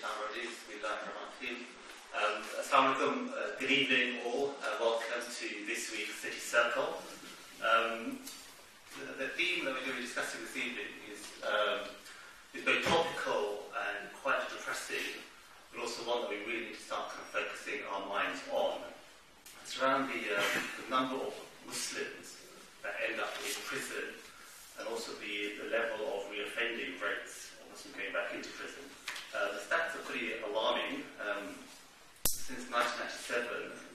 Um, Assalamu alaikum, uh, good evening all, uh, welcome to this week's City Circle. Um, the, the theme that we're going to be discussing this evening is, um, is both topical and quite depressing, but also one that we really need to start kind of focusing our minds on. It's around the, uh, the number of Muslims that end up in prison and also the, the level of reoffending rates of Muslims going back into prison. Uh, the stats are pretty alarming. Um, since 1997,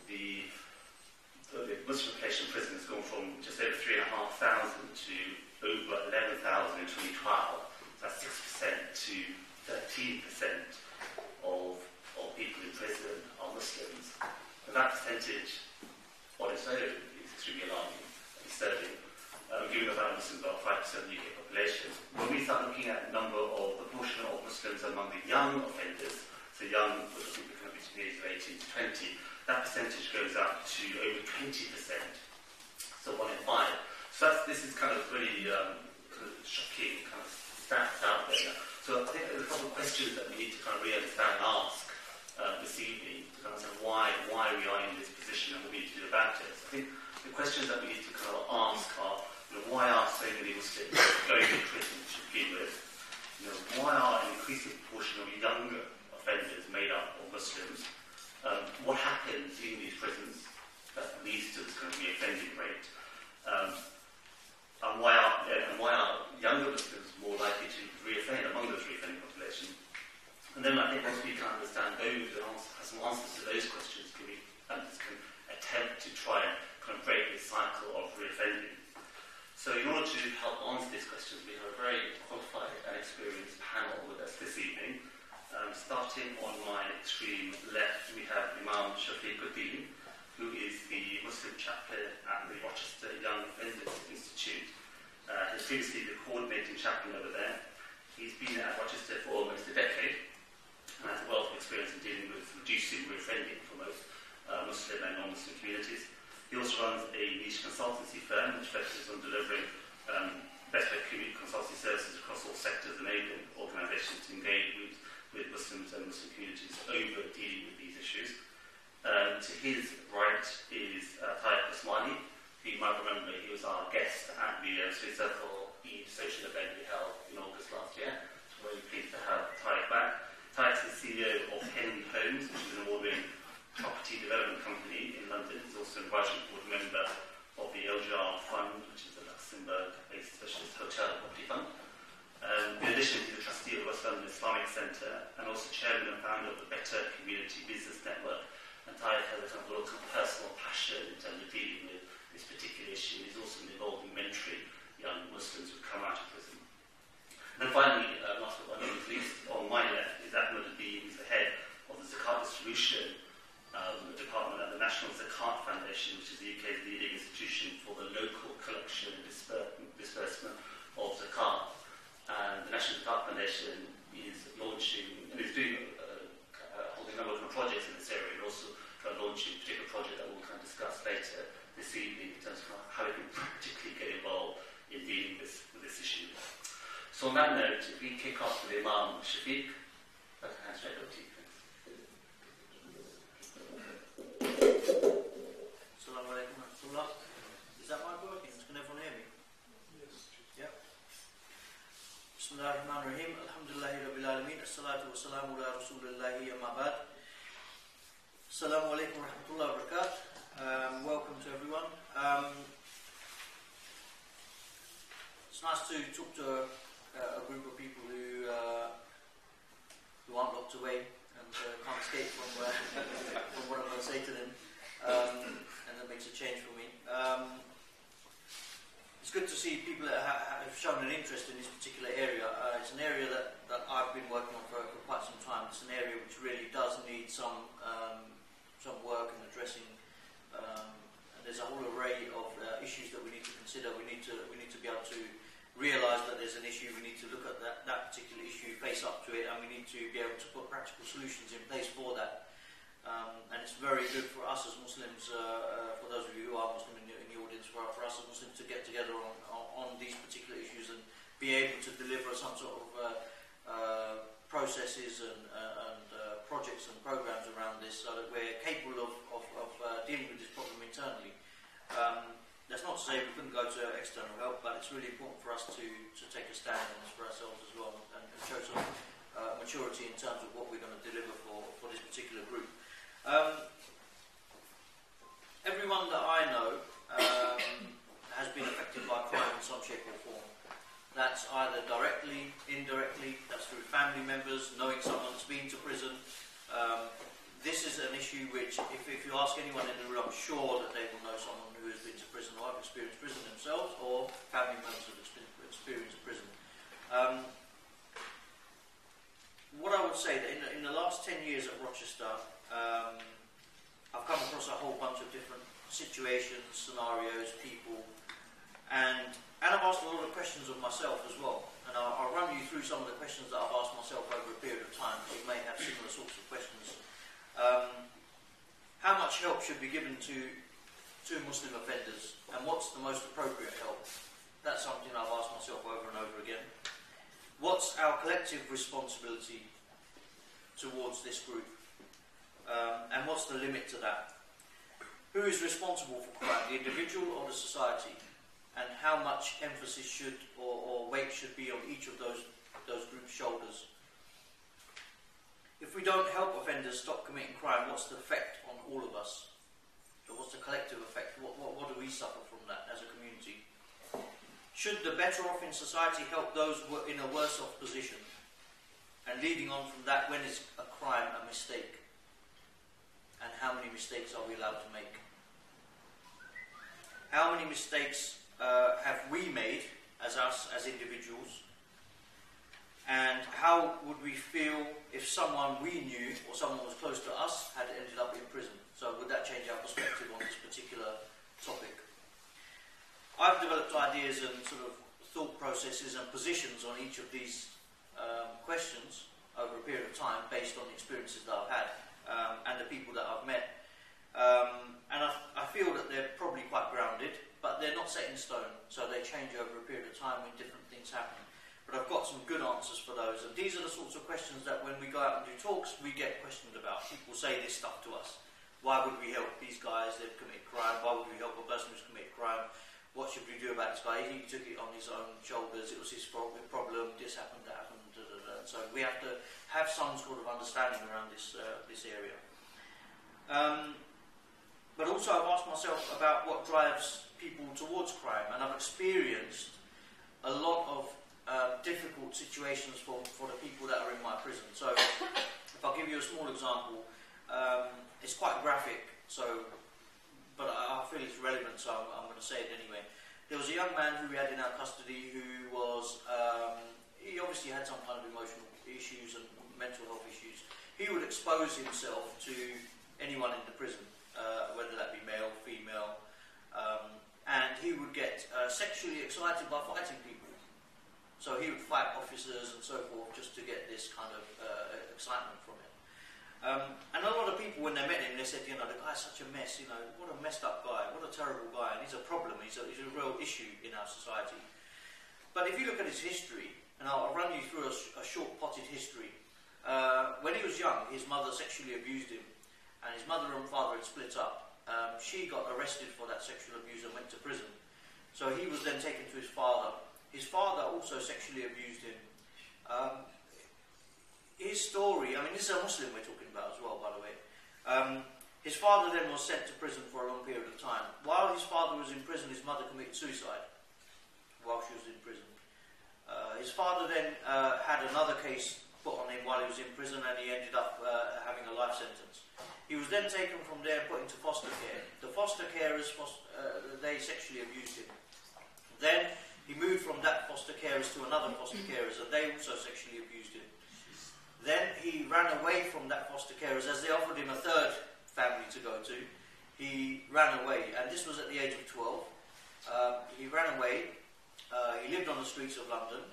the, the Muslim population in prison has gone from just over 3,500 to over 11,000 in 2012. That's 6% to 13% of, of people in prison are Muslims. And that percentage on its own is extremely alarming and disturbing. Um, given that Muslims are 5% of the UK population. When we start looking at the number of the of Muslims among the young offenders, so young, we're looking between the ages of 18 to 20, that percentage goes up to over 20%. So one in five. So that's, this is kind of really um, kind of shocking kind of stats out there. So I think there's a couple of questions that we need to kind of really understand and ask uh, this evening to understand why why we are in this position and what we need to do about it. So I think the questions that we need to kind of ask are, know, why are so many Muslims going to prison to begin with? You know, why are an increasing proportion of younger offenders made up of Muslims. Um, what happens in these prisons that leads to this kind of reoffending rate? Um, and why are and why are younger Muslims more likely to reoffend among those reoffending population? And then I think once we can understand those and have some answers to those questions, can we and can attempt to try and kind of break this cycle of reoffending. So in order to help answer these questions, we have a very qualified and experienced panel with us this evening. Um, starting on my extreme left, we have Imam Shafiq Uddin, who is the Muslim chaplain at the Rochester Young Offenders Institute. Uh, he's previously the coordinating chaplain over there. He's been at Rochester for almost a decade and has a wealth of experience in dealing with reducing reoffending for most uh, Muslim and non-Muslim communities. He also runs a niche consultancy firm which focuses on delivering um, best community consultancy services across all sectors, enabling organisations to engage with with Muslims and Muslim communities over dealing with these issues. Um, to his right is uh, Usmani, who you might remember he was our guest at the uh, City Circle Eid social event we held in August last year. So very pleased to have Tariq back. Is the CEO of Henley Homes, which is an award-winning property development company in London. He's also an advisory board member of the LGR Fund, which is a Luxembourg-based specialist hotel property fund. Um, in addition, he's a trustee of the West London Islamic Centre and also chairman and founder of the Better Community Business Network. And Kind of lot nice to talk to a, a group of people who uh, who aren't locked away and uh, can't escape from, uh, from what I'm going to say to them. Um, and that makes a change for me. Um, it's good to see people that have shown an interest in this particular area. Uh, it's an area that, that I've been working on for, for, quite some time. It's an area which really does need some um, some work and addressing. Um, and there's a whole array of uh, issues that we need to consider. We need to we need to be able to realise that there's an issue. We need to look at that, that particular issue, face up to it, and we need to be able to put practical solutions in place for that. Um, and it's very good for us as Muslims, uh, uh, for those of you who are Muslim in the, in the audience, for, for us as Muslims to get together on, on, on, these particular issues and be able to deliver some sort of uh, uh processes and, uh, and uh, projects and programs around this so that we're capable of, of, of dealing with this problem internally. Um, that's not to say we couldn't go to external help, but it's really important for us to, to take a stand on this for ourselves as well and, and show some uh, maturity in terms of what we're going to deliver for, for this particular group. Um, everyone that I know um, has been affected by crime in some shape or form. That's either directly, indirectly, that's through family members, knowing someone's been to prison. Um, this is an issue which, if, if you ask anyone in the room, I'm sure that they will know someone who has been to prison or have experienced prison themselves or family members have experienced prison. Um, what I would say that in the, in the last 10 years at Rochester, um, I've come across a whole bunch of different situations, scenarios, people, and and I've asked a lot of questions of myself as well. And I'll, I'll, run you through some of the questions that I've asked myself over a period of time, because you may have similar sorts of questions. Um, how much help should be given to, to Muslim offenders, and what's the most appropriate help? That's something I've asked myself over and over again. What's our collective responsibility towards this group? Um, and what's the limit to that? Who is responsible for crime, the individual or the society? and how much emphasis should or, or weight should be on each of those, those groups' shoulders. If we don't help offenders stop committing crime, what's the effect on all of us? So what's the collective effect? What, what, what do we suffer from that as a community? Should the better off in society help those in a worse off position? And leading on from that, when is a crime a mistake? And how many mistakes are we allowed to make? How many mistakes uh, have we made as us, as individuals? And how would we feel if someone we knew or someone was close to us had ended up in prison? So, would that change our perspective on this particular topic? I've developed ideas and sort of thought processes and positions on each of these um, questions over a period of time based on the experiences that I've had um, and the people that I've met. Um, and I, I feel that they're probably quite grounded but they're not set in stone, so they change over a period of time when different things happen. But I've got some good answers for those, and these are the sorts of questions that when we go out and do talks, we get questioned about. People say this stuff to us. Why would we help these guys? They've committed crime. Why would we help a person who's committed crime? What should we do about this guy? He took it on his own shoulders. It was his problem. This happened. That happened. Da, da, da. So we have to have some sort of understanding around this uh, this area. Um, but also, I've asked myself about what drives people towards crime, and I've experienced a lot of uh, difficult situations for, for the people that are in my prison. So, if I give you a small example, um, it's quite graphic, so but I, I feel it's relevant, it anyway. There was a young man who we had in our custody who was, um, he obviously had some kind of emotional issues and mental health issues. He would expose himself to anyone in the prison, uh, whether that be male, female, um, and he would get uh, sexually excited by fighting people. So he would fight officers and so forth just to get this kind of uh, excitement from it. Um, and a lot of people, when they met him, they said, you know, the guy's such a mess, you know, what a messed up guy, what a terrible guy, and he's a problem, he's a, he's a real issue in our society. But if you look at his history, and I'll, run you through a, a short potted history. Uh, when he was young, his mother sexually abused him, and his mother and father had split up. Um, she got arrested for that sexual abuse and went to prison. So he was then taken to his father. His father also sexually abused him. Um, his story, I mean, this is a Muslim we're talking about as well, by the way. Um, his father then was sent to prison for a long period of time. While his father was in prison, his mother committed suicide while she was in prison. Uh, his father then uh, had another case put on him while he was in prison and he ended up uh, having a life sentence. He was then taken from there and put into foster care. The foster carers, uh, they sexually abused him. Then he moved from that foster carers to another foster carers, and they also sexually abused him. Then he ran away from that foster carers as they offered him a third family to go to. He ran away, and this was at the age of 12. Um, he ran away. Uh, he lived on the streets of London,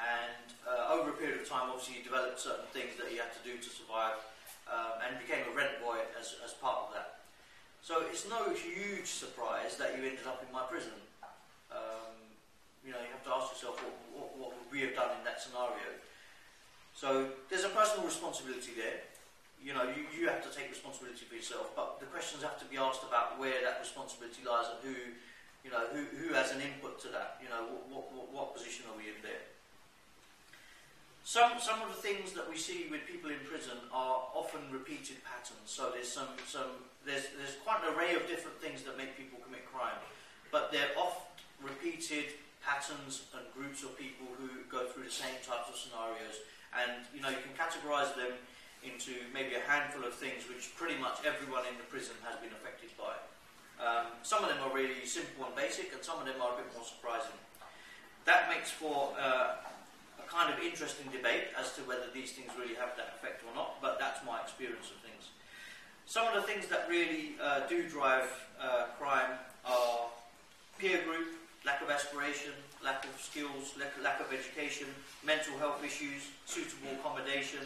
and uh, over a period of time, obviously, he developed certain things that he had to do to survive um, and became a rent boy as, as part of that. So it's no huge surprise that you ended up in my prison. Um, you know, you have to ask yourself what, what, what, would we have done in that scenario. So there's a personal responsibility there. You know, you, you have to take responsibility for yourself, but the questions have to be asked about where that responsibility lies and who, you know, who, who has an input to that. You know, what, what, what position are we in there? Some, some of the things that we see with people in prison are often repeated patterns. So there's some, some there's, there's quite an array of different things that make people commit crime, but they're oft repeated patterns and groups of people who go through the same types of scenarios. And you know you can categorise them into maybe a handful of things which pretty much everyone in the prison has been affected by. Um, some of them are really simple and basic, and some of them are a bit more surprising. That makes for uh, kind of interesting debate as to whether these things really have that effect or not, but that's my experience of things. Some of the things that really uh, do drive uh, crime are peer group, lack of aspiration, lack of skills, lack, lack of education, mental health issues, suitable accommodation,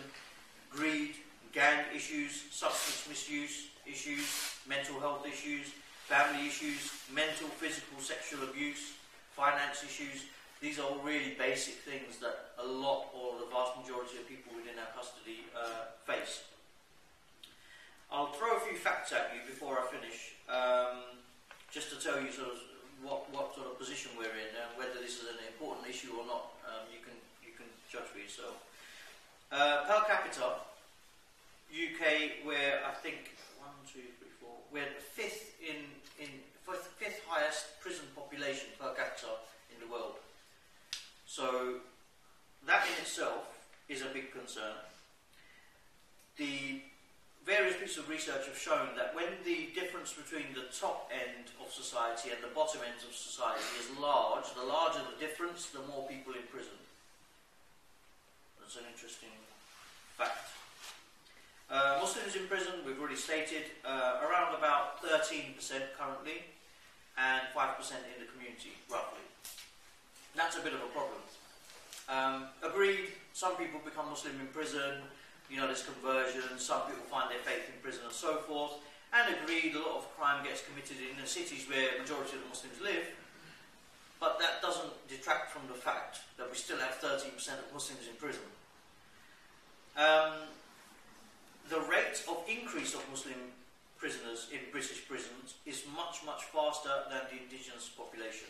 greed, gang issues, substance misuse issues, mental health issues, family issues, mental, physical, sexual abuse, finance issues, these are all really basic things that a lot or the vast majority of people within our custody uh, face. I'll throw a few facts at you before I finish, um, just to tell you sort of what, what sort of position we're in and whether this is an important issue or not. Um, you can you can judge for yourself. Uh, per capita, UK, we're I think one, two, three, four, we're fifth in in fifth, fifth highest prison population per capita in the world. So that in itself is a big concern. The various pieces of research have shown that when the difference between the top end of society and the bottom end of society is large, the larger the difference, the more people in prison. That's an interesting fact. Uh, Muslims in prison, we've already stated, uh, around about 13% currently, and 5% in the community, roughly. That's a bit of a problem. Um, agreed, some people become Muslim in prison, you know, there's conversion, some people find their faith in prison and so forth. And agreed, a lot of crime gets committed in the cities where the majority of the Muslims live. But that doesn't detract from the fact that we still have 13% of Muslims in prison. Um, the rate of increase of Muslim prisoners in British prisons is much, much faster than the indigenous population.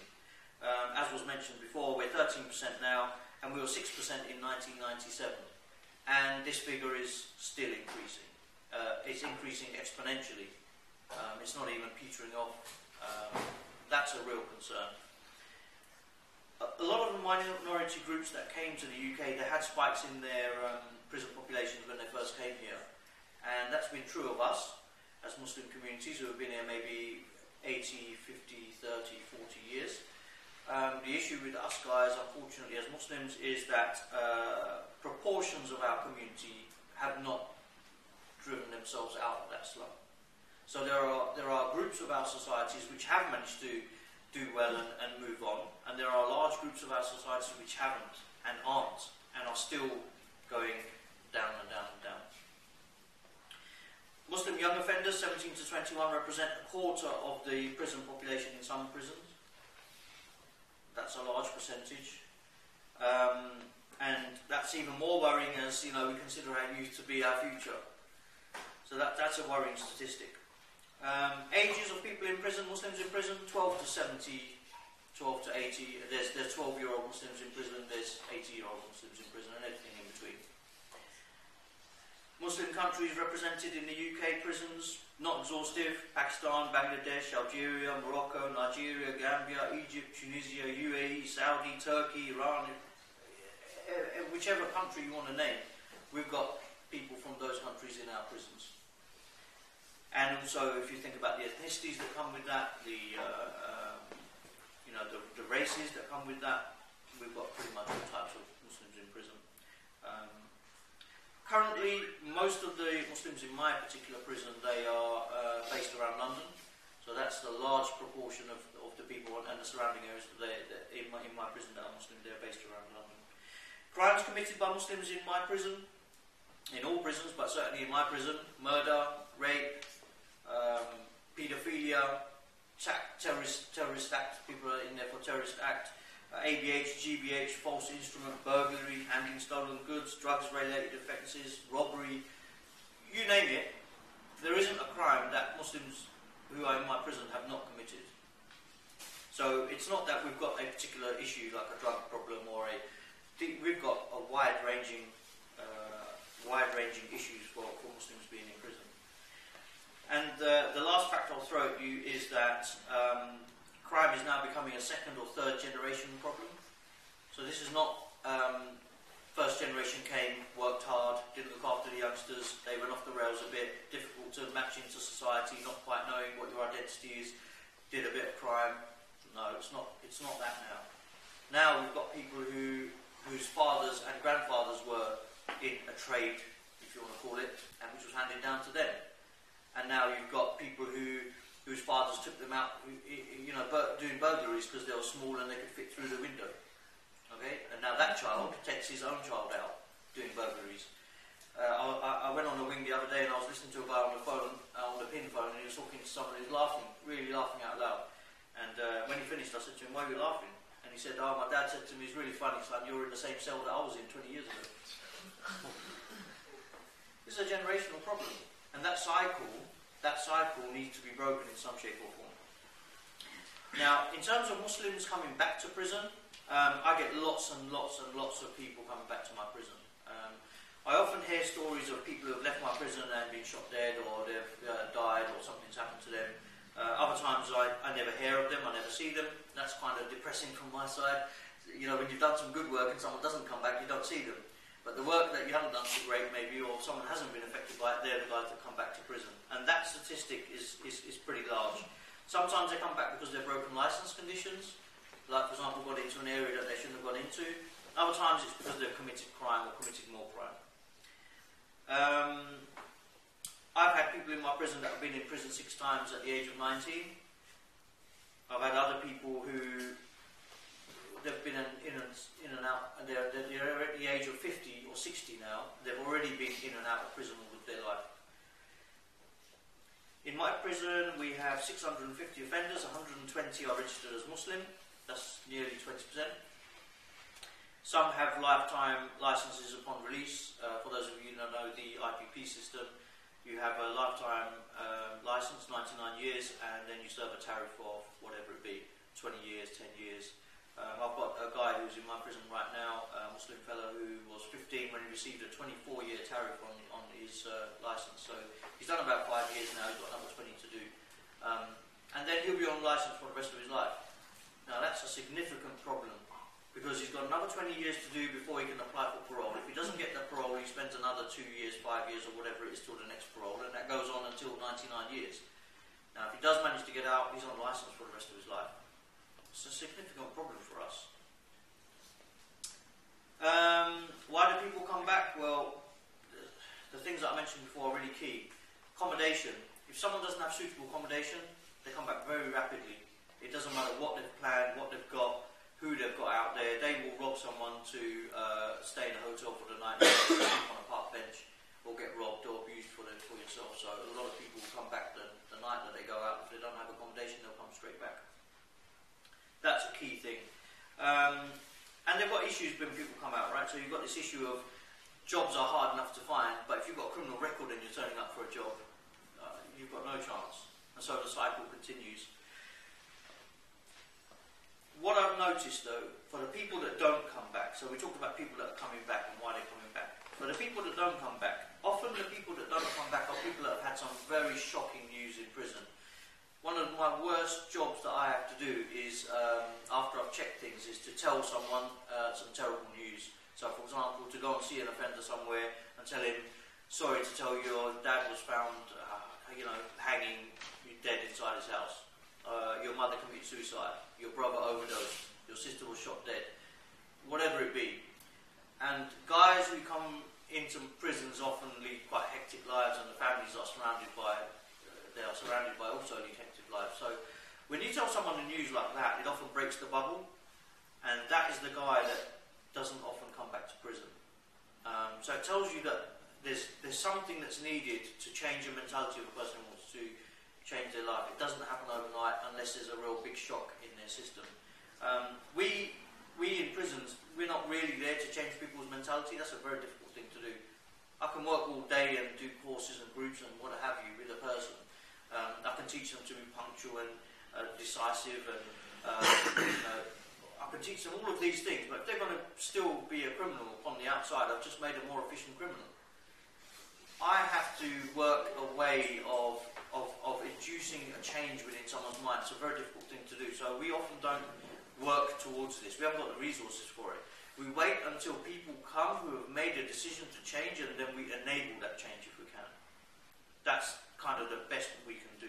Um, as was mentioned before, we're 13% now, and we were 6% in 1997. And this figure is still increasing. Uh, it's increasing exponentially. Um, it's not even petering off. Um, that's a real concern. A, a, lot of the minority groups that came to the UK, they had spikes in their um, prison populations when they first came here. And that's been true of us as Muslim communities who have been here maybe 80, 50, 30, 40 years. Um, the issue with us guys, unfortunately, as Muslims, is that uh, proportions of our community have not driven themselves out of that slum. So there are there are groups of our societies which have managed to do well and, and move on, and there are large groups of our societies which haven't and aren't and are still going down and down and down. Muslim young offenders, 17 to 21, represent a quarter of the prison population in some prisons that's a large percentage. Um, and that's even more worrying as you know we consider our youth to be our future. So that, that's a worrying statistic. Um, ages of people in prison, Muslims in prison, 12 to 70, 12 to 80. There's, there's 12 year old Muslims in prison, there's 80 year old Muslims in prison, and everything in between. Muslim countries represented in the UK prisons, not exhaustive, Pakistan, Bangladesh, Algeria, Morocco, Nigeria, Gambia, Egypt, Tunisia, UAE, Saudi, Turkey, Iran, eh, eh, whichever country you want to name, we've got people from those countries in our prisons. And also, if you think about the ethnicities that come with that, the uh, uh, you know the, the races that come with that, we've got pretty much all types of Muslims in prison. Um, Currently, most of the Muslims in my particular prison, they are uh, based around London. So that's the large proportion of, of the people and the surrounding areas they, they, in, my, in my prison that are Muslim, they're based around London. Crimes committed by Muslims in my prison, in all prisons, but certainly in my prison, murder, rape, um, paedophilia, terrorist, terrorist act, people are in there for terrorist act, uh, ABH, GBH, false instrument, burglary, handing stolen goods, drugs-related offences, robbery, you name it. There isn't a crime that Muslims who are in my prison have not committed. So it's not that we've got a particular issue like a drug problem or a. We've got a wide-ranging, uh, wide-ranging issues for, for Muslims being in prison. And uh, the last fact I'll throw at you is that um, crime is now becoming a second or third generation problem. So this is not um, first generation came, worked hard, didn't look after the youngsters, they went off the rails a bit, difficult to match into society, not quite knowing what your identity is, did a bit of crime. No, it's not. It's not that now. Now we've got people who whose fathers and grandfathers were in a trade, if you want to call it, and which was handed down to them. And now you've got people who whose fathers took them out, you know, doing burglaries because they were small and they could fit through the window. Okay, and now that child takes his own child out doing burglaries. Uh, I, I, went on the wing the other day and I was listening to a guy on the phone, uh, on the pin phone, and he was talking to someone who was laughing, really laughing out loud. And uh, when he finished, I said to him, "Why are you laughing?" And he said, "Oh, my dad said to me, it's really funny, son. You were in the same cell that I was in 20 years ago." this is a generational problem, and that cycle, that cycle needs to be broken in some shape or form. Now, in terms of Muslims coming back to prison, um, I get lots and lots and lots of people coming back to my prison. Um, I often hear stories of people who have left my prison and been shot dead, or they've uh, died, or something's happened to them. Uh, other times I, I never hear of them, I never see them. That's kind of depressing from my side. You know, when you've done some good work and someone doesn't come back, you don't see them. But the work that you haven't done so great, maybe, or someone hasn't been affected by it, they're the guys that come back to prison. And that statistic is, is, is pretty large. Sometimes they come back because they've broken license conditions, like, for example, got into an area that they shouldn't have gone into. Other times it's because they've committed crime or committed more crime. Um, I've had people in my prison that have been in prison six times at the age of 19. I've had other people who they've been in, and, in and out, and they're, they're at the age of 50 or 60 now. They've already been in and out of prison all their life. In my prison, we have 650 offenders, 120 are registered as Muslim, that's nearly 20%. Some have lifetime licenses upon release. Uh, for those of you who don't know the IPP system, you have a lifetime um, license, 99 years, and then you serve a tariff of whatever it be, 20 years, 10 years. Um, I've got a guy who's in my prison right now, a Muslim fellow who was 15 when he received a 24 year tariff on, on his uh, license. So he's done about five years now, he's got another 20 to do. Um, and then he'll be on license for the rest of his life. Now that's a significant problem because he's got another 20 years to do before he can apply for parole. If he doesn't get the parole, he spends another two years, five years, or whatever it is till the next parole, and that goes on until 99 years. Now, if he does manage to get out, he's on license for the rest of his life. It's a significant problem for us. Um, why do people come back? Well, the, things that I mentioned before are really key. Accommodation. If someone doesn't have suitable accommodation, they come back very rapidly. It doesn't matter what they've planned, what they've got, who they've got out there. They will rob someone to uh, stay in a hotel for the night, on a park bench, or get robbed or abused for, the, for yourself. So a lot of people come back the, the night that they go out. If they don't have accommodation, they'll come straight back. That's a key thing. Um, and they've got issues when people come out, right? So you've got this issue of jobs are hard enough to find, but if you've got a criminal record and you're turning up for a job, uh, you've got no chance. And so the cycle continues. What I've noticed though, for the people that don't come back, so we talked about people that are coming back and why they're coming back. For the people that don't come back, often the people that don't come back are people that have had some very shocking news in prison. One of my worst jobs that I have to do is, um, after I've checked things, is to tell someone uh, some terrible news. So, for example, to go and see an offender somewhere and tell him, sorry to tell you, your dad was found, uh, you know, hanging dead inside his house. Uh, your mother committed suicide your brother overdosed, your sister was shot dead, whatever it be. And guys who come into prisons often lead quite hectic lives, and the families are surrounded by uh, they are surrounded by also lead hectic lives. So when you tell someone the news like that, it often breaks the bubble, and that is the guy that doesn't often come back to prison. Um, so it tells you that there's there's something that's needed to change the mentality of a person who wants to change their life. It doesn't happen overnight unless there's a real big shock in their system. Um, we we in prisons, we're not really there to change people's mentality. That's a very difficult thing to do. I can work all day and do courses and groups and what have you with a person. Um, I can teach them to be punctual and uh, decisive and uh, know, I can teach them all of these things, but if they're going to still be a criminal on the outside, I've just made a more efficient criminal. I have to work a way of, of, of inducing a change within someone's mind. It's a very difficult thing to do. So we often don't work towards this. We haven't got the resources for it. We wait until people come who have made a decision to change and then we enable that change if we can. That's kind of the best we can do.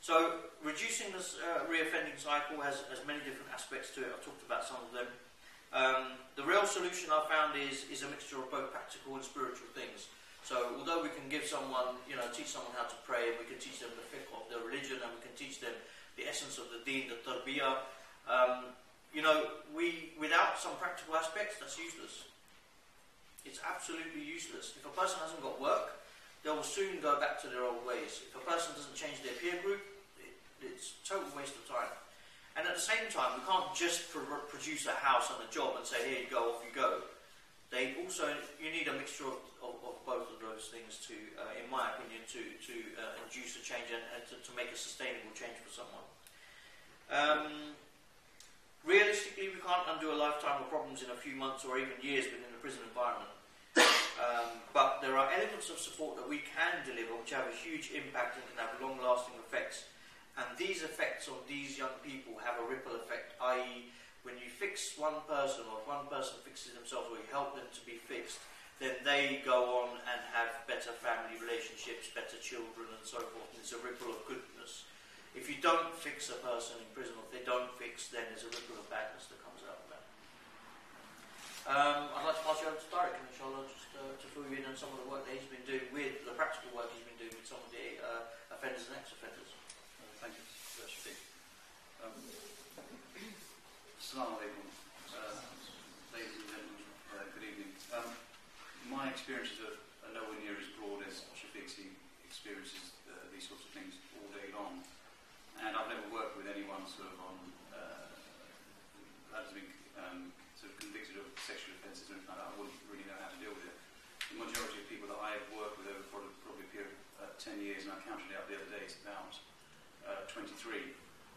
So reducing this uh, reoffending cycle has, has many different aspects to it. I've talked about some of them. Um, the real solution I found is, is a mixture of both practical and spiritual things. So although we can give someone, you know, teach someone how to pray, and we can teach them the fiqh of their religion, and we can teach them the essence of the deen, the tarbiyah, um, you know, we without some practical aspects, that's useless. It's absolutely useless. If a person hasn't got work, they will soon go back to their old ways. If a person doesn't change their peer group, it, it's a total waste of time. And at the same time, we can't just pr- produce a house and a job and say, here you go, off you go. They also, you need a mixture of, of, of both of those things to, uh, in my opinion, to, to uh, induce a change and, and to, to, make a sustainable change for someone. Um, realistically, we can't undo a lifetime of problems in a few months or even years within the prison environment. Um, but there are elements of support that we can deliver which have a huge impact and can have long lasting effects and these effects on these young people have a ripple effect, i.e., when you fix one person or if one person fixes themselves or you help them to be fixed, then they go on and have better family relationships, better children, and so forth. And it's a ripple of goodness. If you don't fix a person in prison, or if they don't fix, then there's a ripple of badness that comes out. Um, I'd like to pass you over to Tariq, inshallah, just uh, to fill you in on some of the work that he's been doing with, the practical work he's been doing with some of the uh, offenders and ex-offenders. Thank you, Assalamu alaikum, uh, ladies and gentlemen, uh, good evening. Um, my experiences are, are, nowhere near as broad as Shafiq's experiences uh, these sorts of things all day long. And I've never worked with anyone sort of on uh, that has been um, sort of convicted of sexual offences or anything like that. I wouldn't really know how to deal with it. The majority of people that I have worked with over probably, a period of uh, 10 years, and I counted it out the other day, it's about uh, 23,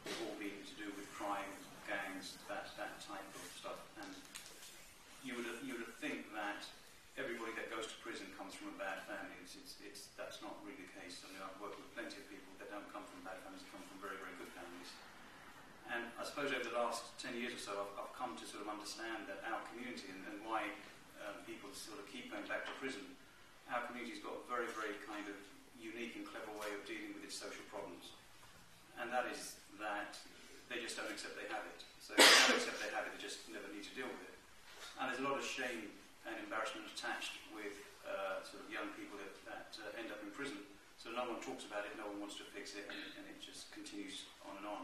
have all been to do with crime gangs, that, that type of stuff. And you would, you would think that everybody that goes to prison comes from a bad family. It's, it's, it's, that's not really the case. I mean, I've worked with plenty of people that don't come from bad families, come from very, very good. And I suppose over the last 10 years or so, I've, I've come to sort of understand that our community and, and why um, people sort of keep going back to prison, our community's got a very, very kind of unique and clever way of dealing with its social problems. And that is that they just don't accept they have it. So they don't accept they have it, they just never need to deal with it. And there's a lot of shame and embarrassment attached with uh, sort of young people that, that uh, end up in prison. So no one talks about it, no one wants to fix it, and, and it just continues on and on.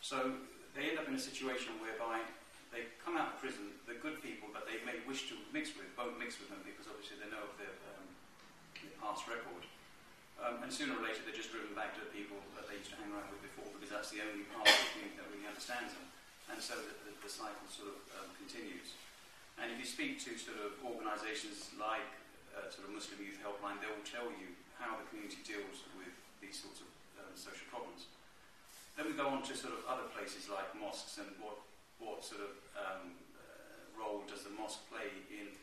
So they end up in a situation whereby they come out of prison, they're good people, but they may wish to mix with, won't mix with them because obviously they know of their, um, their past record. Um, and sooner or later they're just driven back to the people that they used to hang around with before because that's the only part of the community that really understands them. And so the, the, the cycle sort of um, continues. And if you speak to sort of organisations like uh, sort of Muslim Youth Helpline, they will tell you how the community deals with these sorts of um, social problems. Then we go on to sort of other places like mosques and what, what sort of um, uh, role does the mosque play in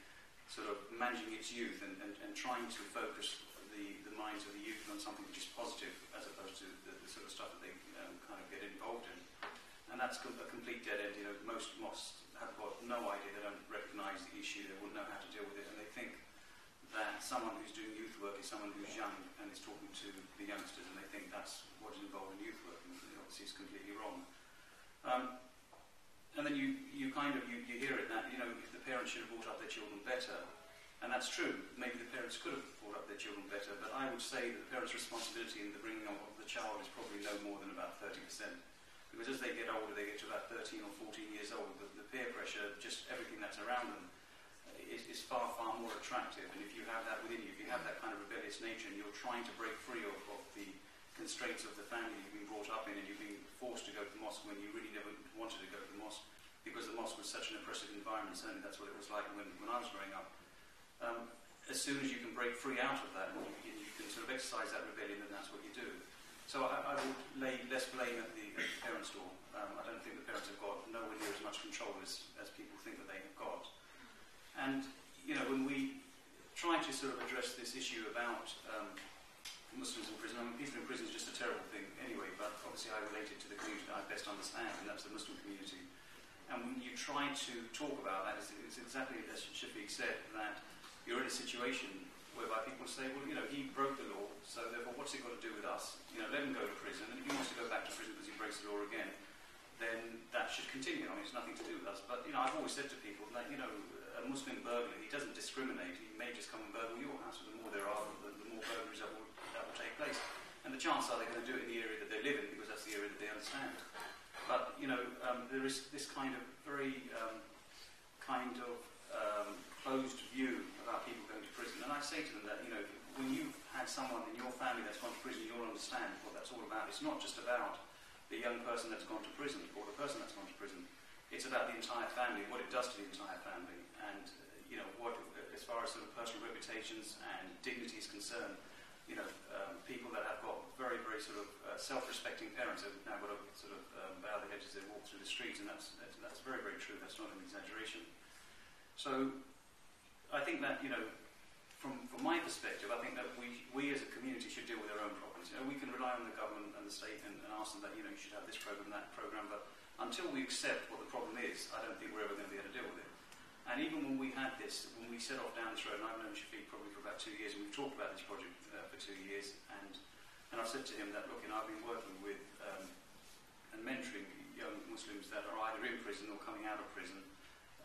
sort of managing its youth and, and, and trying to focus the, the minds of the youth on something which is positive as opposed to the, the sort of stuff that they um, kind of get involved in. And that's a complete dead end. You know, most mosques have got no idea, they don't recognise the issue, they wouldn't know how to deal with it, and they think that someone who's doing youth work is someone who's young and is talking to the youngsters, and they think that's what is involved in youth work, and obviously it's completely wrong. Um, and then you, you kind of you, you hear it that you know if the parents should have brought up their children better, and that's true. Maybe the parents could have brought up their children better, but I would say that the parents' responsibility in the bringing up of the child is probably no more than about 30%. Because as they get older, they get to about 13 or 14 years old, the, the peer pressure, just everything that's around them, is, is, far, far more attractive. And if you have that within you, if you have that kind of rebellious nature and you're trying to break free of, of the constraints of the family you've been brought up in and you've been forced to go to the mosque when you really never wanted to go to the mosque, because the mosque was such an oppressive environment. Certainly, that's what it was like when, when I was growing up. Um, as soon as you can break free out of that, you, you can sort of exercise that rebellion, then that's what you do. So I, I would lay less blame at the, at the parents' door. Um, I don't think the parents have got nowhere near as much control as, as people think that they have got. And, you know, when we try to sort of address this issue about um, Muslims in prison, I mean, people in prison is just a terrible thing anyway, but obviously I relate it to the community that I best understand, and that's the Muslim community. And when you try to talk about that, it's, it's exactly as Shafiq said, that you're in a situation whereby people say, well, you know, he broke the law, so therefore what's he got to do with us? You know, let him go to prison, and if he wants to go back to prison because he breaks the law again, then that should continue. I mean, it's nothing to do with us. But, you know, I've always said to people that, you know, a Muslim burglar, he doesn't discriminate. He may just come and burgle your house. The more there are, the, the more burglaries that will, that will take place. And the chance are they're going to do it in the area that they live in because that's the area that they understand. But, you know, um, there is this kind of very um, kind of um, closed view about people going to prison. And I say to them that, you know, when you've had someone in your family that's gone to prison, you'll understand what that's all about. It's not just about the young person that's gone to prison or the person that's gone to prison. It's about the entire family, what it does to the entire family. And, you know, what, as far as sort of personal reputations and dignity is concerned, you know, um, people that have got very, very sort of uh, self-respecting parents have now got to sort of um, bow their heads as they walk through the streets, and that's, that's, that's very, very true. That's not an exaggeration. So I think that, you know, from, from my perspective, I think that we, we as a community should deal with our own problems. You know, we can rely on the government and the state and, and ask them that, you know, you should have this program, that program, but until we accept what the problem is, I don't think we're ever going to be able to deal with it. And even when we had this, when we set off down this road, and I've known Shafiq probably for about two years, and we've talked about this project uh, for two years, and, and I said to him that, look, you know, I've been working with um, and mentoring young Muslims that are either in prison or coming out of prison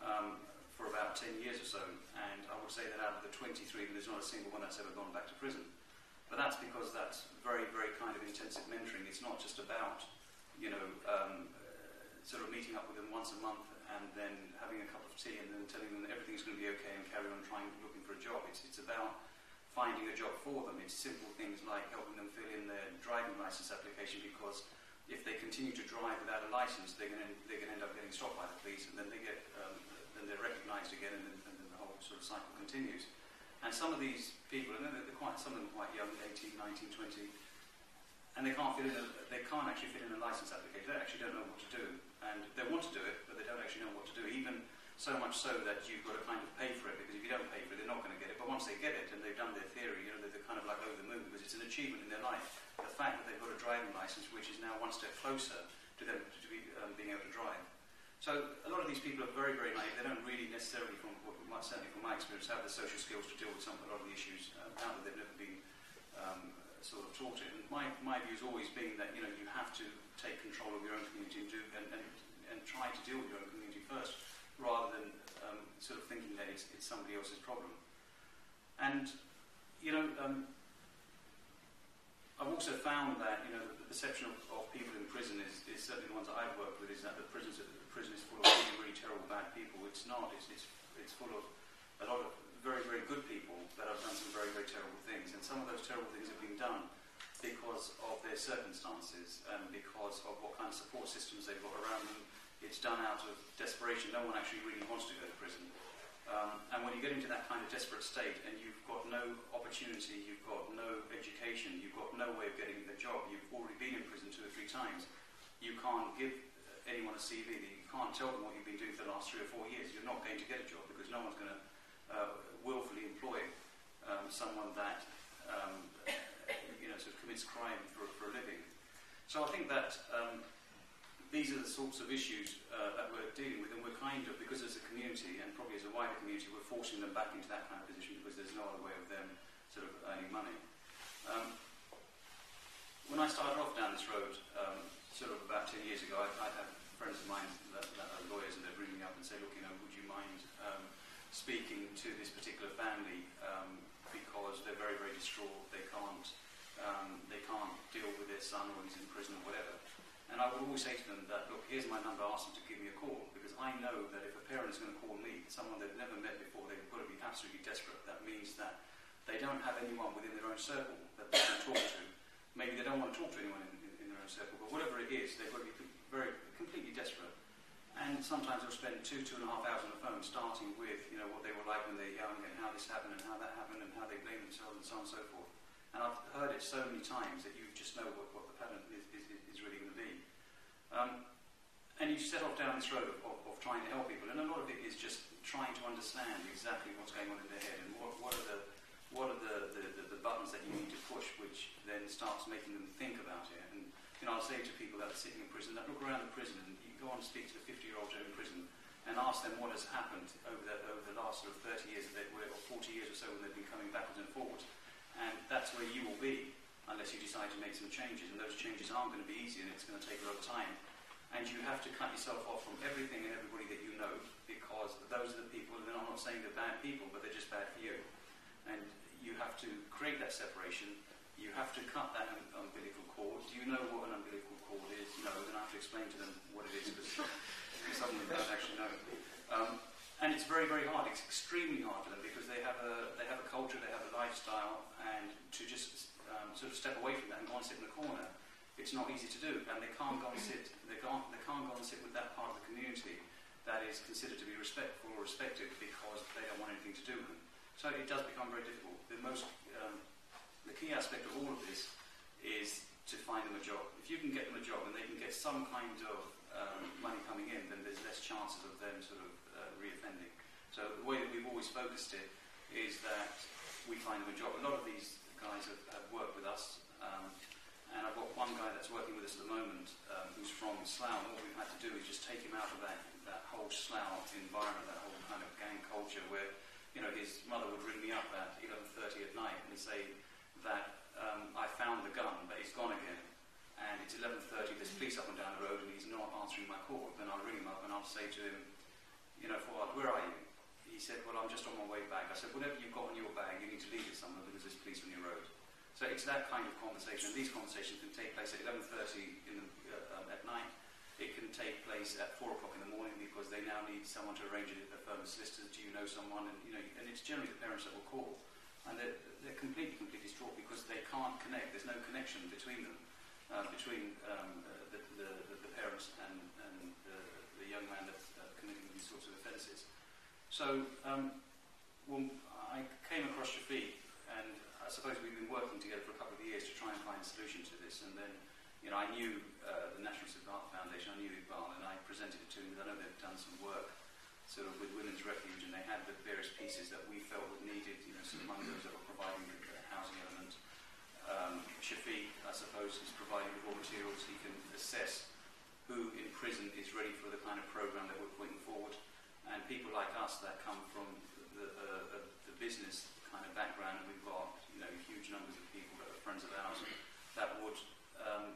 um, for about 10 years or so, and I would say that out of the 23, there's not a single one that's ever gone back to prison. But that's because that's very, very kind of intensive mentoring. It's not just about, you know, um, sort of meeting up with them once a month and then having a cup of tea and then telling them that everything's going to be okay and carry on trying looking for a job. It's, it's about finding a job for them. It's simple things like helping them fill in their driving license application because if they continue to drive without a license, they're going to, they're going to end up getting stopped by the police and then they get um, and they're recognised again, and then, and then, the whole sort of cycle continues. And some of these people, and they're quite, some of them quite young, 18, 19, 20, and they can't fill in a, they can't actually fill in a license application. They actually don't know what to do, and they want to do it, but they don't actually know what to do. Even so much so that you've got to kind of pay for it because if you don't pay for it, they're not going to get it. But once they get it and they've done their theory, you know, they're kind of like over the moon because it's an achievement in their life. The fact that they've got a driving license, which is now one step closer to them to be, um, being able to drive. So a lot of these people are very, very naive. They don't really necessarily, from certainly from my experience, have the social skills to deal with some a lot of the issues uh, now that they've never been um, sort of taught it. And my, my view has always been that you know you have to take control of your own community and do and, and, and try to deal with your own community first, rather than um, sort of thinking that it's, it's somebody else's problem. And you know. Um, I've also found that you know the, the perception of, of people in prison is, is certainly the ones that I've worked with is that the prisons prison is full of really, really terrible bad people. It's not. It's, it's, it's full of a lot of very, very good people that have done some very, very terrible things. And some of those terrible things have been done because of their circumstances and because of what kind of support systems they've got around them. It's done out of desperation. No one actually really wants to go to prison. Um, and when you get into that kind of desperate state and you've got no opportunity, you've got no education, you've got no way of getting a job, you've already been in prison two or three times, you can't give anyone a CV you can't tell them what you've been doing for the last three or four years. You're not going to get a job because no one's going to uh, willfully employ um, someone that um, you know sort of commits crime for, for a living. So I think that um, these are the sorts of issues uh, that we're dealing with, and we're kind of because as a community and probably as a wider community, we're forcing them back into that kind of position because there's no other way of them sort of earning money. Um, when I started off down this road, um, sort of about 10 years ago, I, I had friends of mine that, that are lawyers and they'd ring me up and say, look, you know, would you mind um, speaking to this particular family um, because they're very, very distraught. They can't, um, they can't deal with their son or he's in prison or whatever. And I would always say to them that, look, here's my number, ask them to give me a call because I know that if a parent is going to call me, someone they've never met before, they've got to be absolutely desperate. That means that they don't have anyone within their own circle that they can talk to. Maybe they don't want to talk to anyone in, in, in their own circle, but whatever it is, they've got to be very completely desperate. And sometimes they'll spend two, two and a half hours on the phone, starting with you know what they were like when they were young, and how this happened, and how that happened, and how they blame themselves, and so on and so forth. And I've heard it so many times that you just know what, what the pattern is, is, is really going to be. Um, and you set off down this road of, of, of, trying to help people, and a lot of it is just trying to understand exactly what's going on in their head and what, what are the what are the, the, the, the buttons that you need to push, which then starts making them think about it. And you know, I'll say to people that are sitting in prison that look around the prison and you go on and speak to the 50 year olds in prison and ask them what has happened over the, over the last sort of 30 years they were, or 40 years or so when they've been coming backwards and forwards. And that's where you will be unless you decide to make some changes. And those changes aren't going to be easy and it's going to take a lot of time. And you have to cut yourself off from everything and everybody that you know because those are the people, and I'm not saying they're bad people, but they're just bad for you. And you have to create that separation. You have to cut that um, umbilical cord. Do you know what an umbilical cord is? No, then I have to explain to them what it is because some of them don't actually know. Um, and it's very, very hard. It's extremely hard for them because they have a they have a culture, they have a lifestyle, and to just um, sort of step away from that and go and sit in the corner it's not easy to do, and they can't go and sit. They can't. They can't go and sit with that part of the community that is considered to be respectful or respected because they don't want anything to do with them. So it does become very difficult. The most, um, the key aspect of all of this is to find them a job. If you can get them a job and they can get some kind of um, money coming in, then there's less chances of them sort of uh, reoffending. So the way that we've always focused it is that we find them a job. A lot of these guys have, have worked with us. Um, and I've got one guy that's working with us at the moment um, who's from Slough. And what we've had to do is just take him out of that, that whole Slough environment, that whole kind of gang culture where, you know, his mother would ring me up at 11.30 at night and say that um, I found the gun, but he's gone again. And it's 11.30, there's police up and down the road and he's not answering my call. Then I'll ring him up and I'll say to him, you know, Fuad, where are you? He said, well, I'm just on my way back. I said, whatever you've got in your bag, you need to leave it somewhere because there's police on your road. So it's that kind of conversation. And these conversations can take place at 11.30 in the, uh, um, at night. It can take place at 4 o'clock in the morning because they now need someone to arrange a, a firm of solicitors. Do you know someone? And, you know, and it's generally the parents that will call. And they're, they're completely, completely distraught because they can't connect. There's no connection between them, uh, between um, uh, the, the, the, parents and, and the, the young man that's uh, sorts of offences. So um, I came across Shafiq and I suppose we've been working together for a couple of years to try and find a solution to this. And then, you know, I knew uh, the National Zakat Foundation, I knew Iqbal, and I presented it to them. I know they've done some work sort of with Women's Refuge, and they had the various pieces that we felt were needed, you know, some among those that were providing the housing element. Um, Shafiq, I suppose, is providing the raw materials. He can assess who in prison is ready for the kind of program that we're putting forward. And people like us that come from the, uh, the business kind of background, and we've got you know, huge numbers of people that are friends of ours that would um,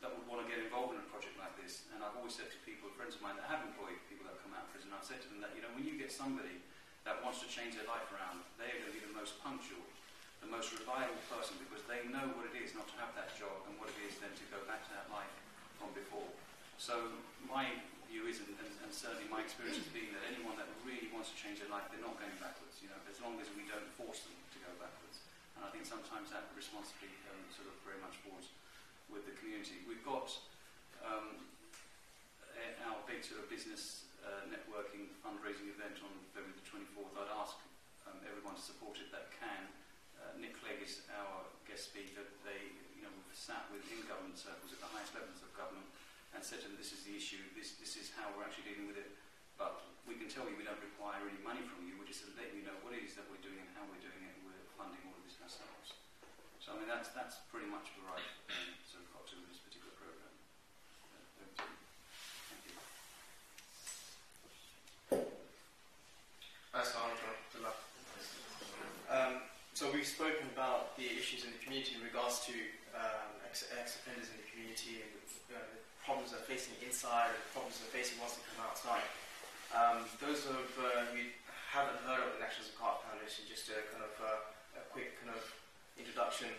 that would want to get involved in a project like this. And I've always said to people, friends of mine that have employed people that come out of prison, I've said to them that you know when you get somebody that wants to change their life around, they are going to be the most punctual, the most reliable person because they know what it is not to have that job and what it is then to go back to that life from before. So my view is, and, and, and certainly my experience has been that anyone that really wants to change their life, they're not going backwards. You know, as long as we don't force them to go backwards. And I think sometimes that responsibility um, sort of very much falls with the community. We've got um, our big sort of business uh, networking fundraising event on February the 24th. I'd ask um, everyone to support it that can. Uh, Nick Clegg is our guest speaker. They, you know, we've sat within government circles at the highest levels of government and said to them, this is the issue, this, this is how we're actually dealing with it. But we can tell you we don't require any money from you. We're just letting you know what it is that we're doing and how we're doing it. We're funding all of this ourselves. So I mean that's that's pretty much the right um, sort of got to this particular program. Uh, thank you. Um, so we've spoken about the issues in the community in regards to um, ex-offenders in the community and uh, problems they're facing inside the problems they're facing once they come outside. Um, those of uh, who haven't heard of the National Zakat Foundation, just a kind of uh, a quick kind of introduction.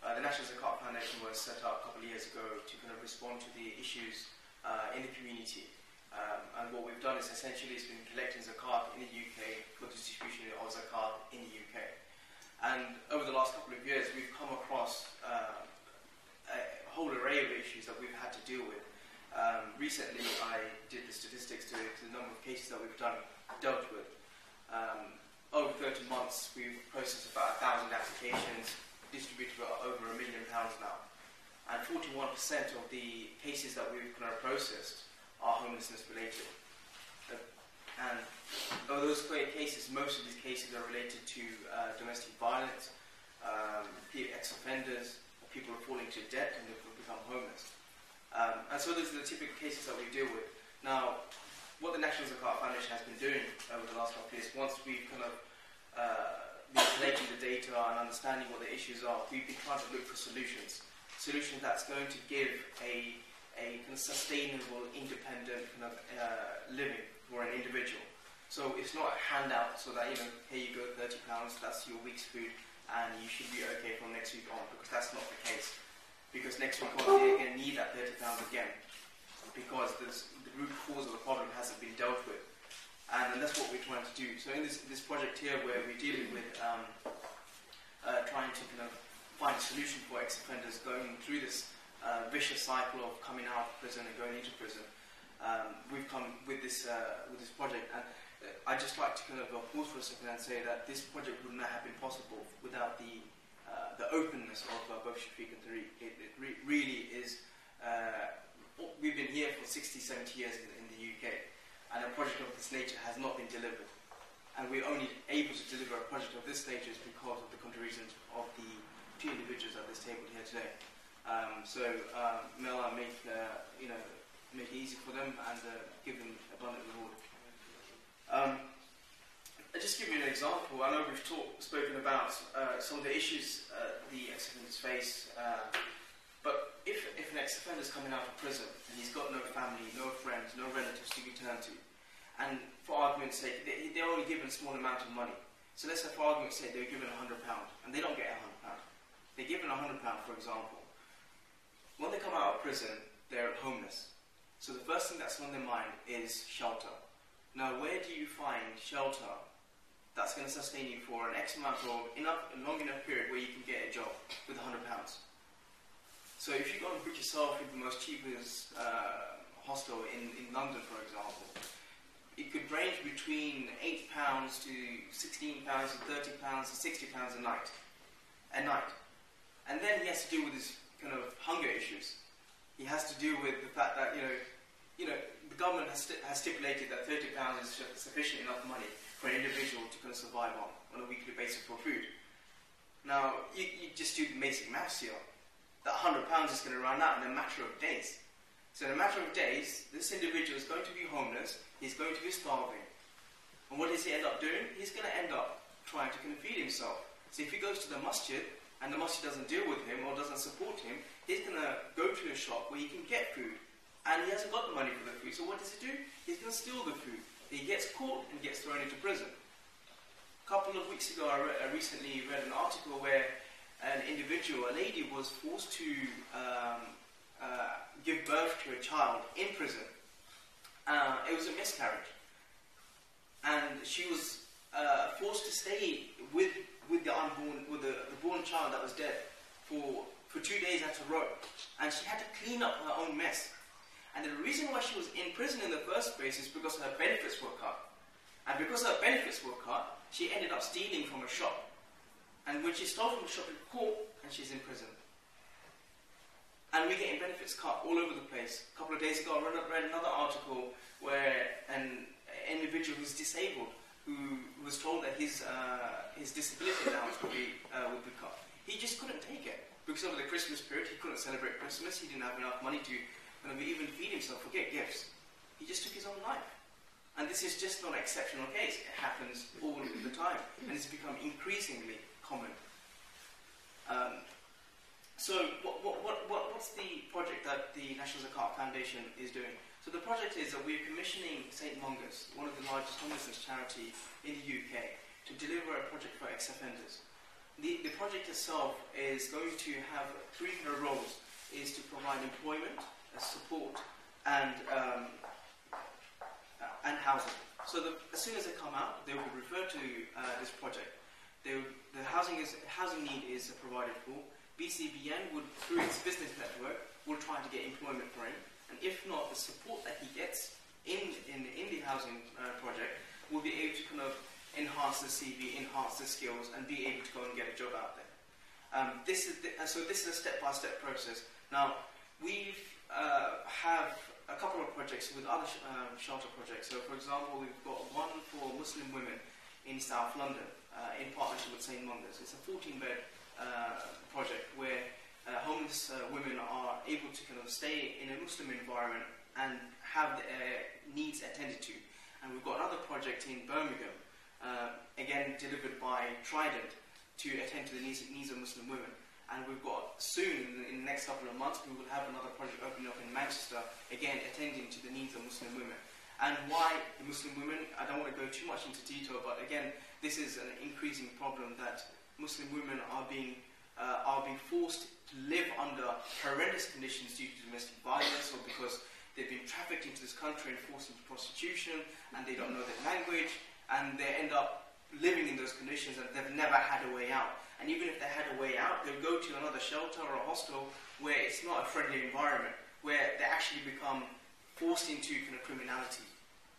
Uh, the National Zakat Foundation was set up a couple of years ago to kind of respond to the issues uh, in the community. Um, and what we've done is essentially it's been collecting zakat in the UK for distribution of zakat in the UK. And over the last couple of years, we've come across uh, a whole array of issues that we've had to deal with Um, recently, I did the statistics to, to the number of cases that we've done dealt with. Um, over 30 months, we've processed about a thousand applications, distributed over a million pounds now. And 41% of the cases that we've kind of processed are homelessness related. Uh, and of those cases, most of these cases are related to uh, domestic violence, um, ex-offenders, people falling into debt and they've become homeless. Um, and so those are the typical cases that we deal with. Now, what the National Zakat Foundation has been doing over the last couple of years, once we've kind of uh, been collecting the data and understanding what the issues are, we've been trying to look for solutions. Solutions that's going to give a, a kind of sustainable, independent kind of uh, living for an individual. So it's not a handout so that, you know, here you go, £30, that's your week's food, and you should be okay from next week on, because that's not the case. Because next week you're going to need that £30 again, because the root cause of the problem hasn't been dealt with. And, and, that's what we're trying to do. So in this, this project here, where we're dealing with um, uh, trying to kind of find a solution for ex-offenders going through this uh, vicious cycle of coming out of prison and going into prison, um, we've come with this uh, with this project. And I'd just like to kind of pause for a second and say that this project would not have been possible without the uh, the openness of uh, both Shafiq and Tariq. It, it re really is, uh, we've been here for 60, 70 years in, in the UK, and a project of this nature has not been delivered. And we're only able to deliver a project of this nature because of the contributions of the two individuals at this table here today. Um, so um, may Allah make, uh, you know, make it easy for them and uh, give them abundant reward. Um, I'll just give you an example. I know we've talk, spoken about uh, some of the issues uh, the ex-offenders face, uh, but if, if an ex-offender is coming out of prison and he's got no family, no friends, no relatives to return to, and for argument's sake, they, they're only given a small amount of money. So let's say for argument's sake they're given £100 and they don't get £100. They're given £100, for example. When they come out of prison, they're homeless. So the first thing that's on their mind is shelter. Now, where do you find shelter that's going to sustain you for an X amount of enough, long enough period where you can get a job with £100? So if you go and book yourself in the most cheapest uh, hostel in, in London, for example, it could range between £8 to £16 to £30 to £60 a night. A night. And then he has to deal with his kind of hunger issues. He has to deal with the fact that, you know, you know, the government has, has stipulated that £30 is sufficient enough money for an individual to kind of survive on, on a weekly basis for food. Now, you, you just do basic maths here. That £100 is going to run out in a matter of days. So in a matter of days, this individual is going to be homeless, he's going to be starving. And what does he end up doing? He's going to end up trying to kind of feed himself. So if he goes to the masjid, and the masjid doesn't deal with him or doesn't support him, he's going to go to a shop where he can get food and he hasn't got the money for the food. So what does he do? He's going to steal the food. He gets caught and gets thrown into prison. A couple of weeks ago, I, re- I recently read an article where an individual, a lady, was forced to um, uh, give birth to a child in prison. Uh, it was a miscarriage, and she was uh, forced to stay with with the unborn, with the, the born child that was dead for for two days at a row, and she had to clean up her own mess. And the reason why she was in prison in the first place is because her benefits were cut. And because her benefits were cut, she ended up stealing from a shop. And when she stole from a shop, in caught and she's in prison. And we're getting benefits cut all over the place. A couple of days ago, I read another article where an individual who's disabled, who was told that his, uh, his disability allowance would be, uh, would be cut. He just couldn't take it. Because over the Christmas period, he couldn't celebrate Christmas. He didn't have enough money to and we even feed himself, forget gifts. He just took his own life. And this is just not an exceptional case. It happens all the time. And it's become increasingly common. Um, so what, what, what, what's the project that the National Zakat Foundation is doing? So the project is that we're commissioning St. Mungo's, one of the largest homelessness charities in the UK, to deliver a project for ex-offenders. The, the project itself is going to have three roles, is to provide employment, support and um, and housing. So the, as soon as they come out, they will be referred to uh, this project. They the housing is housing need is provided for. BCBN would, through its business network, will try to get employment for him, and if not, the support that he gets in, in, in the housing uh, project will be able to kind of enhance the CV, enhance the skills, and be able to go and get a job out there. Um, this is the, so this is a step-by-step process. Now, we uh, have a couple of projects with other sh- um, shelter projects. So, for example, we've got one for Muslim women in South London uh, in partnership with St. Mungo's. It's a 14-bed uh, project where uh, homeless uh, women are able to kind of stay in a Muslim environment and have their needs attended to. And we've got another project in Birmingham, uh, again delivered by Trident, to attend to the needs, needs of Muslim women. And we've got soon, in the next couple of months, we will have another project opening up in Manchester, again attending to the needs of Muslim women. And why the Muslim women? I don't want to go too much into detail, but again, this is an increasing problem that Muslim women are being uh, are being forced to live under horrendous conditions due to domestic violence or because they've been trafficked into this country and forced into prostitution and they don't know their language and they end up living in those conditions and they've never had a way out. And even if they had a way out, they'll go to another shelter or a hostel where it's not a friendly environment, where they actually become forced into kind of criminality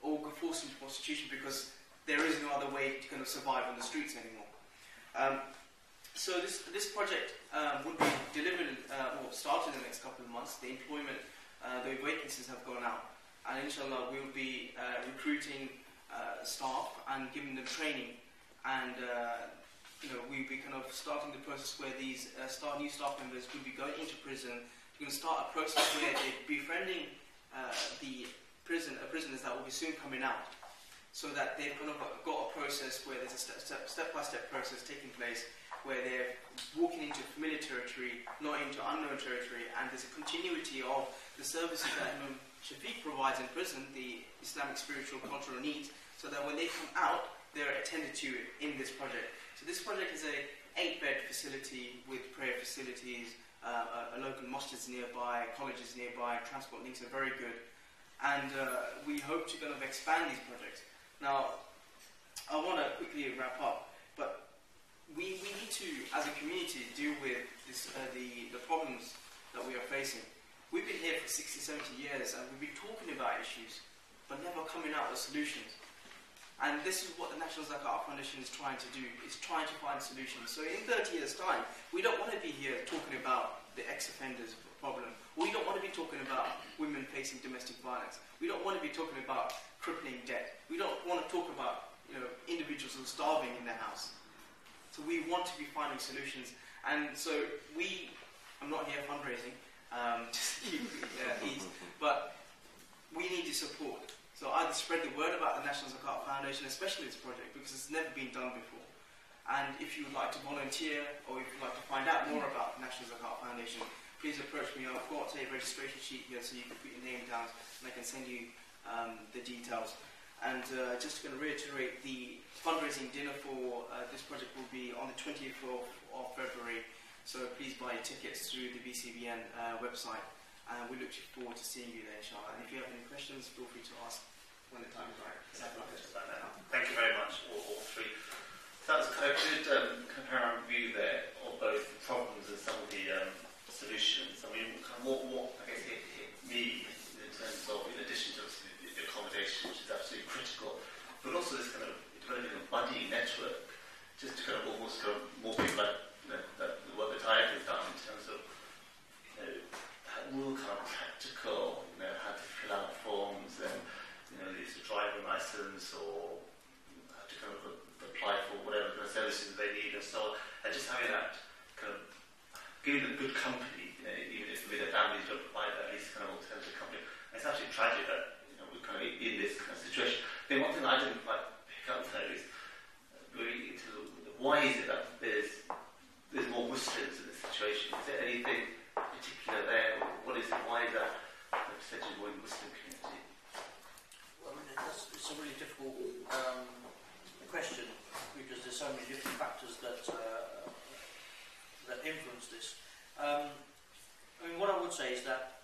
or forced into prostitution because there is no other way to kind of survive on the streets anymore. Um, so this this project um, would be delivered uh, or started in the next couple of months. The employment, uh, the vacancies have gone out, and inshallah we'll be uh, recruiting uh, staff and giving them training, and uh, you know we'll be kind of starting the process where these uh, start new staff members will be going into prison. We're going to start a process where they're befriending the prison prisoners that will be soon coming out, so that they've kind of got a process where there's a step, step, step-by-step process taking place where they're walking into familiar territory, not into unknown territory, and there's a continuity of the services that Imam Shafiq provides in prison, the Islamic spiritual cultural needs, so that when they come out, they're attended to in this project. So this project is a eight-bed facility with prayer facilities, uh, a, a, local mosque is nearby, colleges nearby, transport links are very good, and uh, we hope to kind of expand these projects. Now, I want to quickly wrap up, but we, we need to, as a community, deal with this, uh, the, the problems that we are facing. We've been here for 60, 70 years and we've been talking about issues, but never coming out with solutions. And this is what the National Zakat Foundation is trying to do, is trying to find solutions. So in 30 years' time, we don't want to be here talking about the ex-offenders problem. We don't want to be talking about women facing domestic violence. We don't want to be talking about crippling debt. We don't want to talk about you know, individuals who are starving in their house. So we want to be finding solutions. And so we, I'm not here fundraising, um, just keep uh, ease, but we need your support. So either spread the word about the National Zakat Foundation, especially this project, because it's never been done before. And if you would like to volunteer or if you'd like to find out more about the National Zakat Foundation, please approach me. I've got a registration sheet here so you can put your name down and I can send you um, the details. And uh, just going to reiterate, the fundraising dinner for uh, this project will be on the 20th of, of, February. So please buy your tickets through the BCBN uh, website. And we look forward to seeing you there, inshallah. And if you have any questions, feel free to ask when the time is right. Thank you very much, all, all three. That was a good um, comparative view there of both the problems and some of the um, solutions. I mean, what, what I guess hit, hit me in terms of, in addition to accommodation, which is absolutely critical, but also this kind of developing a buddy network, just to kind of almost kind of more people like you know, that, what the TIAC has done in terms of you know, real kind of practical, you know, how to fill out forms and you know, use a driving license or how to kind of apply for whatever kind of services they need and so on, and just having that kind of giving them good company, you know, even if with their families don't provide that, at least kind of alternative company. And it's actually tragic that kind of in this kind of situation. Then one thing I didn't quite pick up though is really into why is it that there's there's more Muslims in this situation? Is there anything particular there? What is it? Why is that the percentage more in Muslim community? Well, I mean, that's, it's a really difficult um, question because there's so many different factors that uh, that influence this. Um, I mean, what I would say is that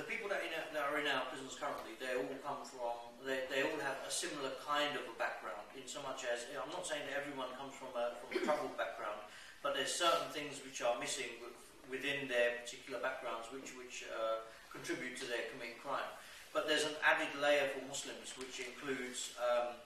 the people that, in, that, are in our prisons currently, they all come from, they, they all have a similar kind of a background, in so much as, I'm not saying that everyone comes from a, from a troubled background, but there's certain things which are missing within their particular backgrounds, which, which uh, contribute to their committing crime. But there's an added layer for Muslims, which includes um,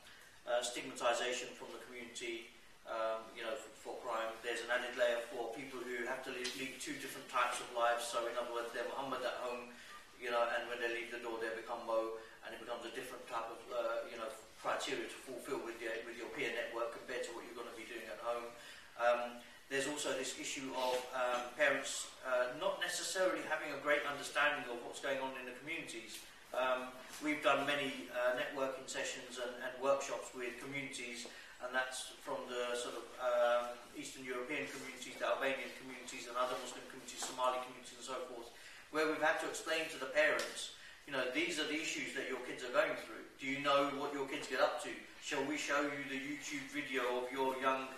uh, stigmatization from the community, um, you know, for, for, crime. There's an added layer for people who have to lead, lead two different types of lives. So, in other words, they're Muhammad at home, you know, and when they leave the door, they become Mo, and it becomes a different type of, uh, you know, criteria to fulfill with your, with your peer network compared to what you're going to be doing at home. Um, there's also this issue of um, parents uh, not necessarily having a great understanding of what's going on in the communities. Um, we've done many uh, networking sessions and, and, workshops with communities, and that's from the sort of um, Eastern European communities, the Albanian communities, and other Muslim communities, Somali communities, and so forth, where we've had to explain to the parents, you know, these are the issues that your kids are going through. Do you know what your kids get up to? Shall we show you the YouTube video of your young,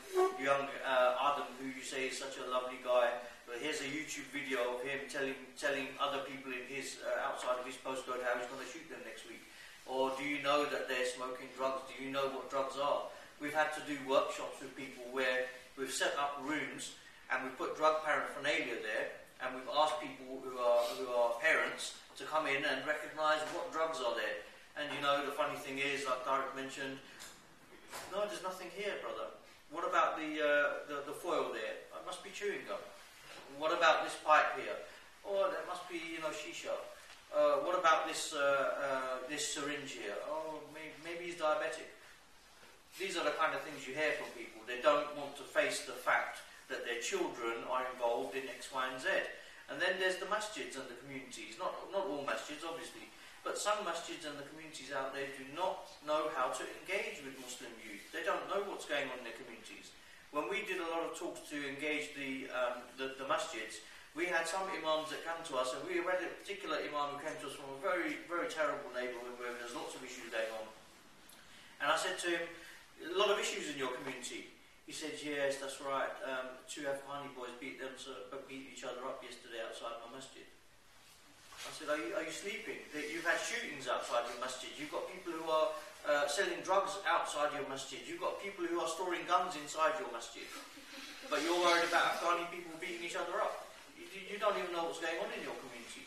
young uh, Adam, who you say is such a lovely guy? But here's a YouTube video of him telling, telling other people in his uh, outside of his postcode how he's going to shoot them next week. Or do you know that they're smoking drugs? Do you know what drugs are? We've had to do workshops with people where we've set up rooms and we've put drug paraphernalia there, and we've asked people who are who are parents to come in and recognise what drugs are there. And you know, the funny thing is, like Tariq mentioned, no, there's nothing here, brother. What about the, uh, the, the foil there? It must be chewing gum. What about this pipe here? Oh, that must be, you know, shisha. Uh, what about this uh, uh, this syringe here? Oh, maybe, maybe he's diabetic. These are the kind of things you hear from people. They don't want to face the fact that their children are involved in X, Y, and Z. And then there's the masjids and the communities. Not not all masjids, obviously, but some masjids and the communities out there do not know how to engage with Muslim youth. They don't know what's going on in their communities. When we did a lot of talks to engage the, um, the, the masjids, we had some imams that come to us, and we had a particular imam who came to us from a very, very terrible neighbourhood where there's lots of issues going on. And I said to him, a lot of issues in your community. He said, yes, that's right. Um, two Afghani boys beat them, so, beat each other up yesterday outside my masjid. I said, are you, are you sleeping? You've had shootings outside your masjid. You've got people who are uh, selling drugs outside your masjid. You've got people who are storing guns inside your masjid. But you're worried about Afghani people beating each other up. You, you don't even know what's going on in your community.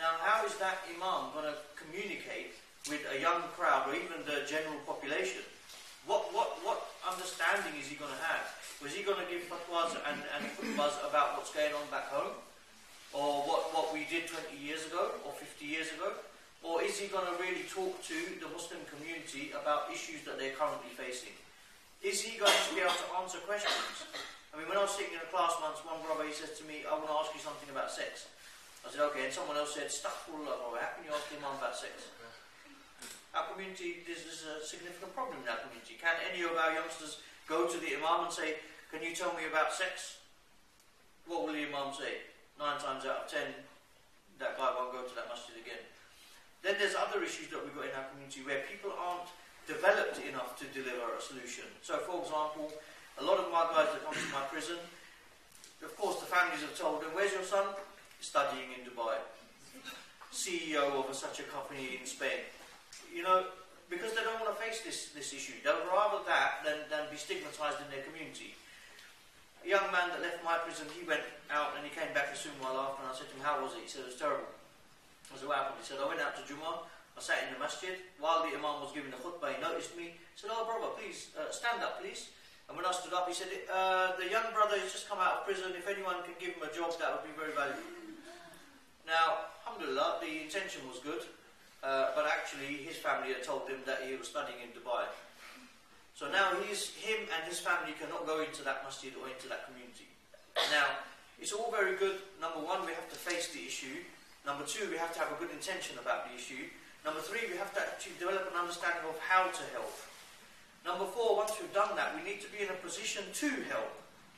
Now, how is that imam going to communicate with a young crowd or even the general population? What, what, what understanding is he going to have? Was he going to give fatwas and, and fatwas about what's going on back home? or what, what we did 20 years ago or 50 years ago? Or is he going to really talk to the Muslim community about issues that they're currently facing? Is he going to be able to answer questions? I mean, when I was sitting in a class once, one brother, he says to me, I want to ask you something about sex. I said, okay, and someone else said, Astaghfirullah, how can you ask him about sex? Our community, this is a significant problem in our community. Can any of our youngsters go to the Imam and say, can you tell me about sex? What will the Imam say? nine times out of ten, that guy won't go to that masjid again. Then there's other issues that we've got in our community where people aren't developed enough to deliver a solution. So, for example, a lot of my guys that come to my prison, of course, the families have told them, "Where's your son? Studying in Dubai, CEO of a, such a company in Spain." You know, because they don't want to face this this issue. They'd rather that than, than be stigmatized in their community a young man that left my prison, he went out and he came back a soon while after, and I said to him, How was it? He said, It was terrible. I said, What? He said, I went out to Jummah, I sat in the masjid, while the Imam was giving the khutbah, he noticed me. He said, Oh, brother, please, uh, stand up, please. And when I stood up, he said, uh, The young brother has just come out of prison. If anyone can give him a job, that would be very valuable. Now, alhamdulillah, the intention was good, uh, but actually, his family had told him that he was studying in Dubai. So now he's, him and his family cannot go into that masjid or into that community. Now, it's all very good. Number one, we have to face the issue. Number two, we have to have a good intention about the issue. Number three, we have to actually develop an understanding of how to help. Number four, once we've done that, we need to be in a position to help.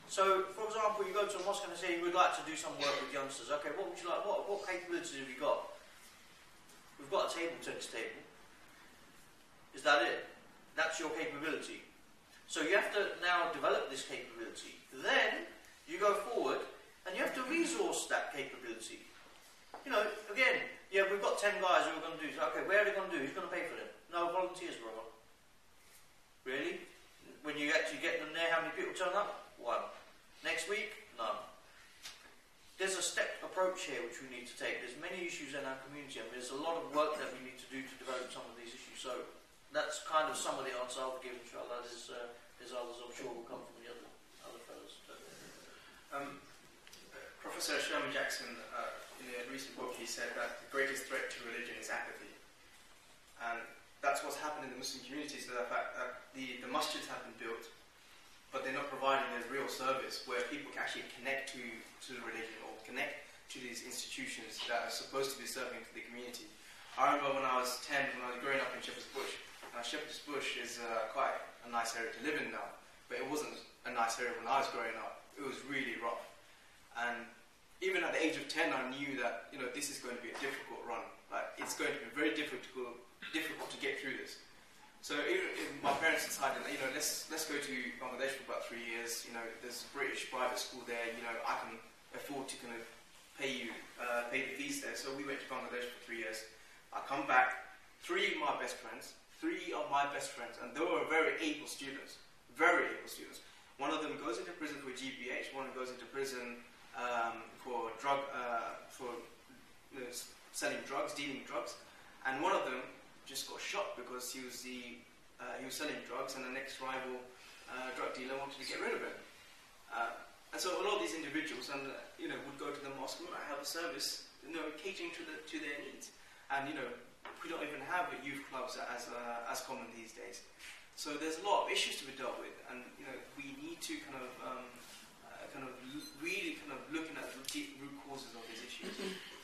So, for example, you go to a mosque and say you would like to do some work with youngsters. Okay, what would you like? What, what capabilities have you got? We've got a table tennis table. Is that it? That's your capability. So you have to now develop this capability. Then you go forward and you have to resource that capability. You know, again, yeah, we've got 10 guys who are going to do this. Okay, where are they going to do? Who's going to pay for them? No volunteers, brother. Really? When you actually get them there, how many people turn up? One. Next week? None. There's a stepped approach here which we need to take. There's many issues in our community, and there's a lot of work that we need to do to develop some of these issues. So that's kind of some of the answer I'll give, inshallah. There's, uh, there's others I'm sure will come from the other, other fellows. Um, Professor Sherman Jackson, recent book, he said that the greatest threat to religion is apathy. And that's what's happened in the Muslim community, so the fact that the, the masjids have been built, but they're not providing a real service where people can actually connect to, to the religion or connect to these institutions that are supposed to be serving to the community. I remember when I was 10, when I was growing up in Shepherd's Bush. Now, Shepherd's Bush is uh, quite a nice area to live in now, but it wasn't a nice area when I was growing up. It was really rough. And even at the age of 10, I knew that, you know, this is going to be a difficult run. Like, it's going to be very difficult, difficult to get through this. So even if my parents decided, you know, let's let's go to Bangladesh for about three years. You know, there's a British private school there. You know, I can afford to kind of pay you uh, pay the fees there. So we went to Bangladesh for three years. I come back. Three of my best friends, three of my best friends, and they were very able students, very able students. One of them goes into prison for GBH. One goes into prison um, for drug uh, for you know, selling drugs, dealing drugs, and one of them just got shot because he was the uh, he was selling drugs, and the next rival uh, drug dealer wanted to get rid of him. Uh, and so a lot of these individuals, and uh, you know, would go to the mosque and have a service, you know, catering to the to their needs. And you know, we don't even have youth clubs as as common these days. So there's a lot of issues to be dealt with, and you know, we need to kind of um, kind of really kind of looking at the root causes of these issues. Mm-hmm.